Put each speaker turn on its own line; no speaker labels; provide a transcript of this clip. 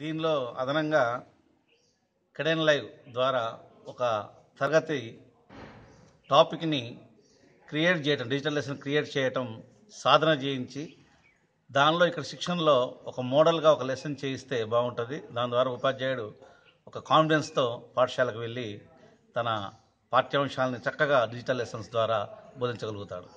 దీనిలో అదనంగా కెడెన్ లైవ్ ద్వారా ఒక తరగతి టాపిక్ని క్రియేట్ చేయటం డిజిటల్ లెసన్ క్రియేట్ చేయటం సాధన చేయించి దానిలో ఇక్కడ శిక్షణలో ఒక మోడల్గా ఒక లెసన్ చేయిస్తే బాగుంటుంది. దాని ద్వారా ఉపాధ్యాయుడు ఒక కాన్ఫిడెన్స్తో పాఠశాలకు వెళ్ళి తన పాఠ్యాంశాలని చక్కగా డిజిటల్ లెసన్స్ ద్వారా బోధించగలుగుతాడు.